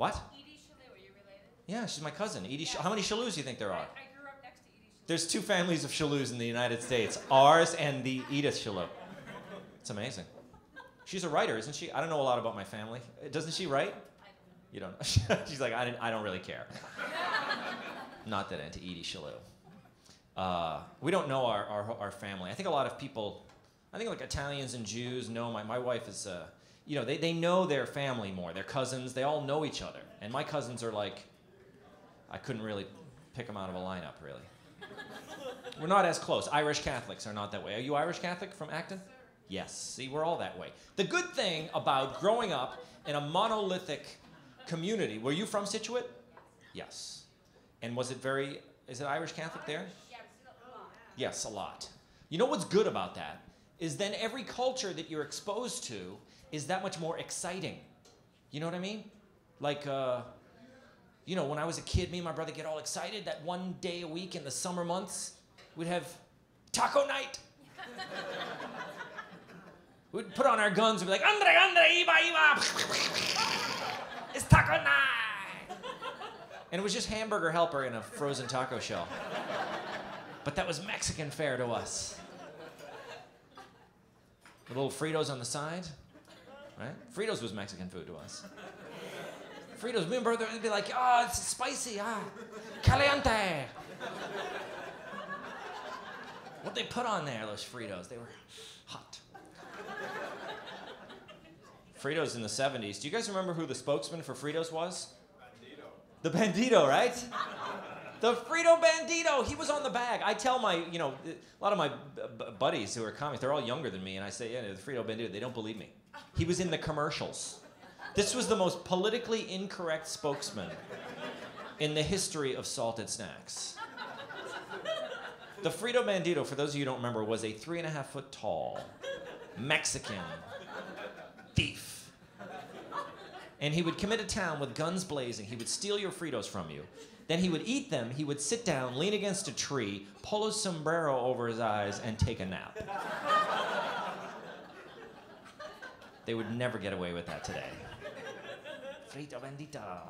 What? Edie Shillue, are you related? Yeah, she's my cousin. Edie. Sh- How many Shillues do you think there are? I grew up next to Edie Shillue. There's two families of Shillues in the United States. Ours and the Edith Shillue. It's amazing. She's a writer, isn't she? I don't know a lot about my family. Doesn't she write? You don't. She's like, I, didn't, I don't really care. Not that into Edie Shillue. Uh, we don't know our, our, our family. I think a lot of people, I think like Italians and Jews know my, my wife is, uh, you know, they, they know their family more. Their cousins, they all know each other. And my cousins are like, I couldn't really pick them out of a lineup, really. We're not as close. Irish Catholics are not that way. Are you Irish Catholic from Acton? Yes. See, we're all that way. The good thing about growing up in a monolithic community, were you from Scituate? Yes. And was it very, is it Irish Catholic there? Yeah, a lot. Yes, a lot. You know what's good about that? Is then every culture that you're exposed to is that much more exciting. You know what I mean? Like, uh, you know, when I was a kid, me and my brother get all excited that one day a week in the summer months, we'd have taco night. we'd put on our guns and be like, Andre, Andre, Iba, Iba. it's taco night. And it was just hamburger helper in a frozen taco shell. But that was Mexican fare to us. The little Fritos on the side, right? Fritos was Mexican food to us. Fritos, me and brother would be like, oh, it's spicy, ah, caliente. What they put on there, those Fritos, they were hot. Fritos in the 70s. Do you guys remember who the spokesman for Fritos was? Bandito. The Bandito, right? The Frito Bandito, he was on the bag. I tell my, you know, a lot of my b- buddies who are comics, they're all younger than me, and I say, yeah, the Frito Bandito, they don't believe me. He was in the commercials. This was the most politically incorrect spokesman in the history of salted snacks. The Frito Bandito, for those of you who don't remember, was a three and a half foot tall Mexican thief. And he would come into town with guns blazing. He would steal your Fritos from you. Then he would eat them. He would sit down, lean against a tree, pull his sombrero over his eyes, and take a nap. They would never get away with that today. Frito bandita.